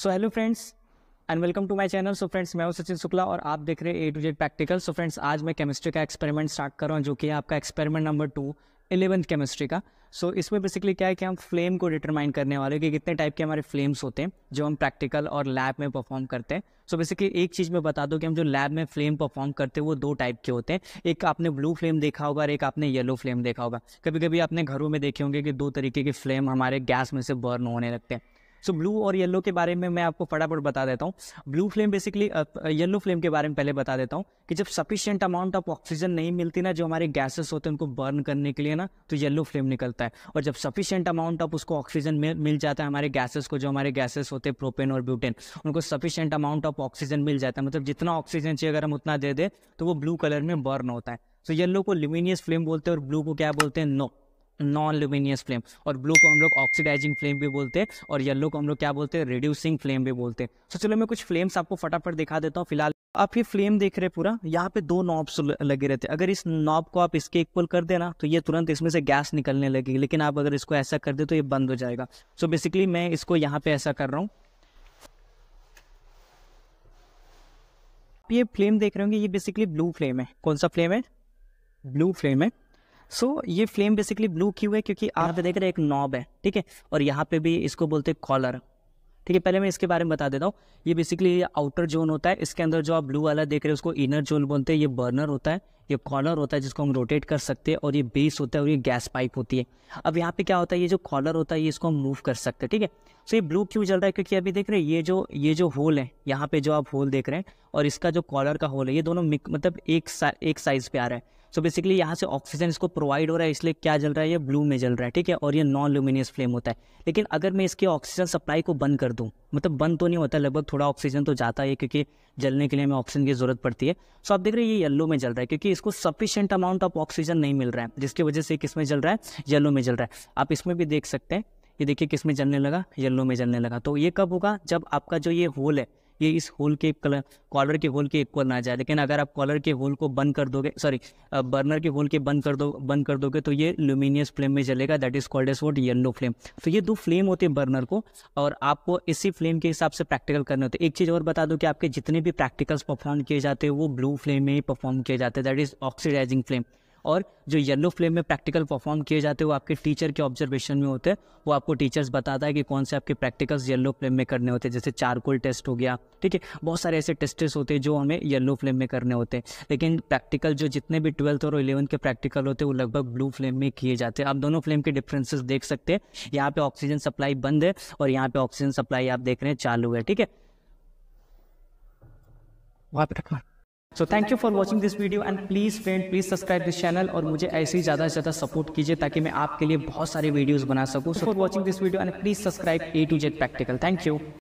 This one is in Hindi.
So hello friends and welcome to my channel so friends मैं हूँ सचिन शुक्ला और आप देख रहे हैं A to Z practical so friends आज मैं केमिस्ट्री का एक्सपेरिमेंट स्टार्ट कर रहा हूँ जो कि है आपका experiment number two eleventh chemistry का. सो so, इसमें बेसिकली क्या है कि हम फ्लेम को डिटरमाइन करने वाले कि कितने टाइप के हमारे फ्लेम्स होते हैं जो हम प्रैक्टिकल और लैब में परफॉर्म करते हैं. सो so, बेसिकली एक चीज़ मैं बता दूँ कि हम जो लैब में फ्लेम परफॉर्म करते हैं वो दो टाइप के होते हैं. एक आपने ब्लू फ्लेम देखा होगा और एक आपने येलो फ्लेम देखा होगा. कभी कभी आपने घरों में देखे होंगे कि दो तरीके के फ्लेम हमारे गैस में से बर्न होने लगते हैं. सो ब्लू और येलो के बारे में मैं आपको फटाफट बता देता हूँ। Blue flame basically yellow flame के बारे में पहले बता देता हूँ कि जब सफिशियंट अमाउंट ऑफ़ ऑक्सीजन नहीं मिलती ना, जो हमारे गैसेस होते हैं उनको बर्न करने के लिए ना तो येलो फ्लेम निकलता है। और जब सफिशियंट अमाउंट ऑफ़ उसको ऑक्सीजन मिल जाता है हमारे गैसेस को, जो हमारे गैसेस होते हैं प्रोपेन और ब्यूटेन उनको सफिशियंट अमाउंट ऑफ़ ऑक्सीजन मिल जाता है। मतलब जितना ऑक्सीजन चाहिए, अगर हम उतना दे दें तो वो ब्लू कलर में बर्न होता है। तो येलो को लिमिनियस फ्लेम बोलते हैं और ब्लू को क्या बोलते हैं? नो नॉन लुमिनियस फ्लेम और ब्लू को हम लोग ऑक्सीडाइजिंग फ्लेम भी बोलते हैं और येलो को हम लोग क्या बोलते हैं? रिड्यूसिंग फ्लेम भी बोलते हैं। So, सो चलो मैं कुछ फ्लेम्स आपको फटाफट दिखा देता हूँ फ़िलहाल। आप ये फ्लेम देख रहे हैं पूरा यहाँ पे दो नॉब्स लगे रहते हैं। अगर इस नॉब को आप इसके इक्वल कर देना तो ये तुरंत इसमें से गैस निकलने लगेगी। लेकिन आप अगर इसको ऐसा कर दे तो ये बंद हो जाएगा। सो so बेसिकली मैं इसको यहाँ पे ऐसा कर रहा हूँ। ये फ्लेम देख रहे होंगे ये बेसिकली ब्लू फ्लेम है। कौन सा फ्लेम है? ब्लू फ्लेम है। सो so, ये फ्लेम बेसिकली ब्लू क्यों है? क्योंकि आप देख रहे हैं एक नॉब है ठीक है? और यहाँ पे भी इसको बोलते हैं कॉलर ठीक है पहले मैं इसके बारे में बता देता हूँ। ये बेसिकली ये आउटर जोन होता है। इसके अंदर जो आप ब्लू वाला देख रहे हैं उसको इनर जोन बोलते हैं। ये बर्नर होता है। ये कॉलर होता है जिसको हम रोटेट कर सकते हैं। और ये बेस होता है और ये गैस पाइप होती है। अब यहाँ पे क्या होता है? ये जो कॉलर होता है ये इसको हम मूव कर सकते हैं ठीक है? सो ये ब्लू क्यों चल रहा है? क्योंकि अभी देख रहे हैं ये जो ये जो होल है यहाँ पे जो आप होल देख रहे हैं और इसका जो कॉलर का होल है ये दोनों मतलब एक सा, एक साइज़ पे आ रहा है। सो बेसिकली यहाँ से ऑक्सीजन इसको प्रोवाइड हो रहा है, इसलिए क्या जल रहा है? ये ब्लू में जल रहा है, ठीक है? और ये नॉन लुमिनियस फ्लेम होता है। लेकिन अगर मैं इसकी ऑक्सीजन सप्लाई को बंद कर दूँ मतलब बंद तो नहीं होता, लगभग थोड़ा ऑक्सीजन तो जाता है क्योंकि जलने के लिए हमें ऑक्सीजन की ज़रूरत पड़ती है। सो आप देख रहे हैं ये येलो में जल रहा है, क्योंकि इसको सफिशियंट अमाउंट ऑफ़ ऑक्सीजन नहीं मिल रहा है, जिसकी वजह से किसमें जल रहा है? येलो में जल रहा है। आप इसमें भी देख सकते हैं, ये देखिए किसमें जलने लगा? येलो में जलने लगा। तो ये कब होगा? जब आपका जो ये होल है ये इस होल के कलर कॉलर के होल के इक्वल ना जाए। लेकिन अगर आप कॉलर के होल को बंद कर दोगे सॉरी बर्नर के होल के बंद कर दो, बंद कर दोगे तो ये लुमिनियस फ्लेम में जलेगा that is called as what yellow flame तो ये दो फ्लेम होते हैं बर्नर को, और आपको इसी फ्लेम के हिसाब से प्रैक्टिकल करने होते हैं। एक चीज़ और बता दो कि आपके जितने भी प्रैक्टिकल्स परफॉर्म किए जाते हैं, वो ब्लू फ्लेम में ही परफॉर्म किए जाते हैं दैट इज़ ऑक्सीडाइजिंग फ्लेम और जो येलो फ्लेम में प्रैक्टिकल परफॉर्म किए जाते हैं, वो आपके टीचर के ऑब्जर्वेशन में होते हैं। वो आपको टीचर्स बताता है कि कौन से आपके प्रैक्टिकल्स येलो फ्लेम में करने होते हैं। जैसे चारकोल टेस्ट हो गया, ठीक है? बहुत सारे ऐसे टेस्टेस होते हैं जो हमें येलो फ्लेम में करने होते हैं। लेकिन प्रैक्टिकल जो जितने भी ट्वेल्थ और इलेवंथ के प्रैक्टिकल होते हैं, वो लगभग ब्लू फ्लेम में किए जाते हैं। आप दोनों फ्लेम के डिफरेंसेस देख सकते हैं। यहाँ पे ऑक्सीजन सप्लाई बंद है और यहाँ पे ऑक्सीजन सप्लाई आप देख रहे हैं चालू है, ठीक है? वहाँ पे रखना। So thank you for watching this video and please friend please subscribe this channel और मुझे ऐसे ही ज़्यादा से ज़्यादा सपोर्ट कीजिए ताकि मैं आपके लिए बहुत सारे वीडियोज़ बना सकूँ। So for watching this video and please subscribe A to Z practical thank you